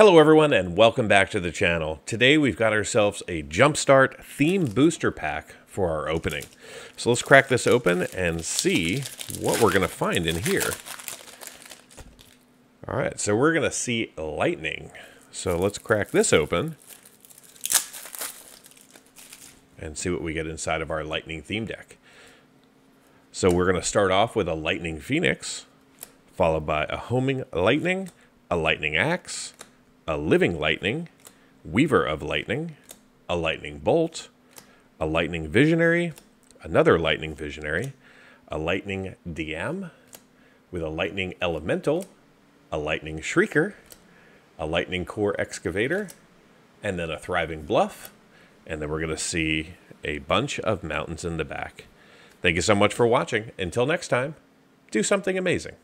Hello everyone and welcome back to the channel. Today we've got ourselves a Jumpstart theme booster pack for our opening. So let's crack this open and see what we're going to find in here. Alright, so we're going to see lightning. So let's crack this open and see what we get inside of our lightning theme deck. So we're going to start off with a lightning phoenix, followed by a homing lightning, a lightning axe, a living lightning, weaver of lightning, a lightning bolt, a lightning visionary, another lightning visionary, a lightning Diadem with a lightning elemental, a lightning shrieker, a lightning core excavator, and then a thriving bluff. And then we're going to see a bunch of mountains in the back. Thank you so much for watching. Until next time, do something amazing.